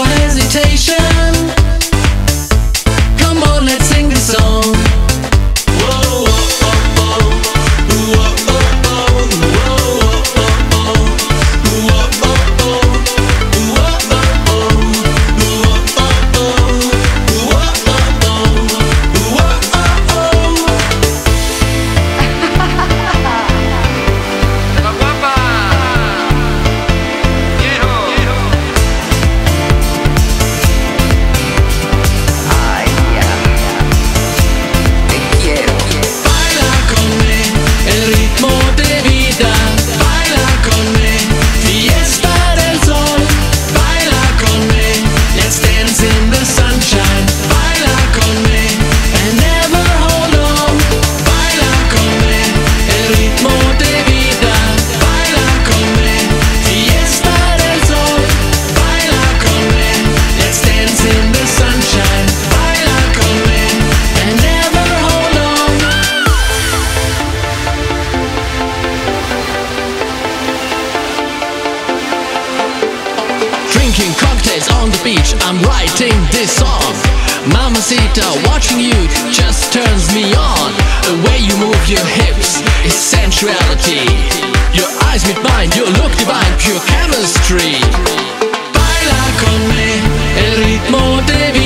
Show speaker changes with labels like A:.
A: Why hesitate? Drinking cocktails on the beach, I'm writing this song. Mamacita, watching you just turns me on. The way you move your hips is sensuality. Your eyes meet mine, you look divine, pure chemistry. Baila con me, el ritmo de